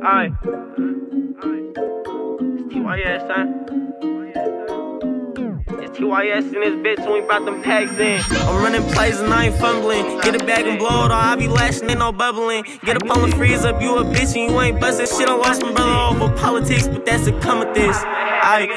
Alright. It's TYS, son. It's TYS in this bitch when we brought them packs in. I'm running plays and I ain't fumbling. Get a bag and blow it all. I be lashing, ain't no bubbling. Get up on the freeze up, you a bitch and you ain't busting shit. I lost my brother over politics, but that's a come with this.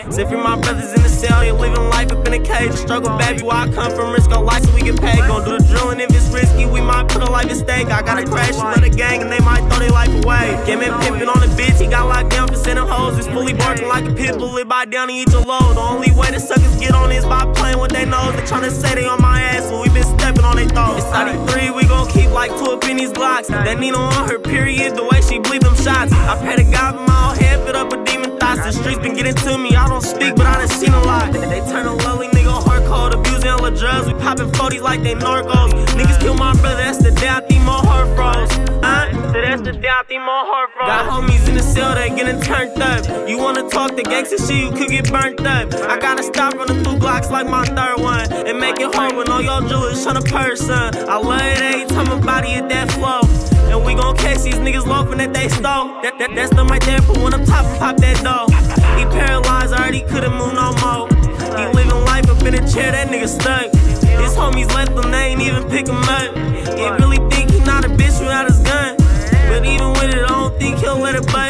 So if you're my brothers in the cell, you're living life up in a cage. Struggle, baby, where I come from, risk our life so we get paid. Gon' do the drilling if it's risky, we might put a life at stake. I gotta crash another gang and they might throw their life away. Get me pimpin' on the bitch, he got locked down for sending hoes. It's fully barking like a pit bull, it bite down and eat your load. The only way the suckers get on is by playing with their nose. They tryna say they on my ass, but we been stepping on their toes. It's 93, we gon' keep like two up in these blocks. That Nina on her period, the way she bleed them shots. I pray to God, my whole head fit up a demon thoughts. The streets been getting to me, I don't speak, but I done seen a lot. They turn a lovely nigga hard cold, abusing all the drugs. We popping 40s like they narcos. Niggas kill my brother, that's the day I think my heart froze. That's the I think my heart froze. Got homies in the cell that getting turned up. You wanna talk the gangsta shit, you could get burnt up. I gotta stop running through blocks like my third one. And make it hard when all y'all jewelers tryna person. I love it every time my body that flow. And we gon' catch these niggas loafing that they stole. That, that, that's them right there for when I'm top and pop that dough. He paralyzed, I already couldn't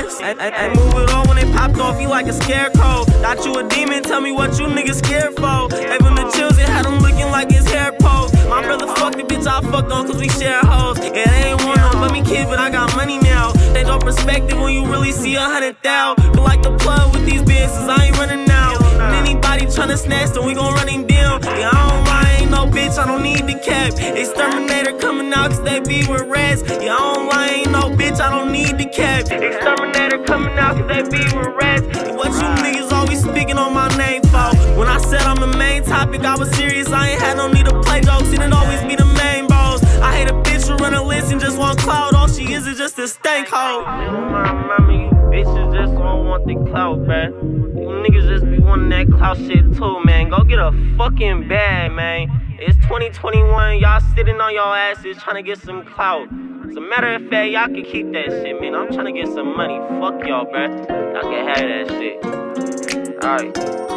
it bust. I, I, I move it on when it popped off, you like a scarecrow. Thought you a demon, tell me what you niggas scared for. Gave him the chills and had him looking like his hair pose. My brother fucked the bitch I fucked on cause we share hoes. Yeah, they ain't on but me kid, but I got money now. Change your perspective when you really see a hundred thou. But like the plug with these bitches, I ain't running out. And anybody tryna snatch, then we gon' run him down. Yeah, I don't ain't no bitch, I don't need the cap. Exterminator coming out cause they be with rats. Yeah, I don't lie, ain't no bitch, I don't need the cap. Exterminator coming out cause they be with rats. What you niggas always speaking on my name for? When I said I'm the main topic, I was serious, I ain't had no need to play jokes. It didn't always be the main bros. I hate a bitch who run a list and just want clout. All she is is just a stank hoe. My mommy, bitches just all want the clout, bruh. You niggas just be wanting that clout shit too, man. Go get a fucking bag, man. It's 2021, y'all sitting on y'all asses trying to get some clout. As a matter of fact, y'all can keep that shit, man. I'm trying to get some money. Fuck y'all, bruh. Y'all can have that shit. Alright.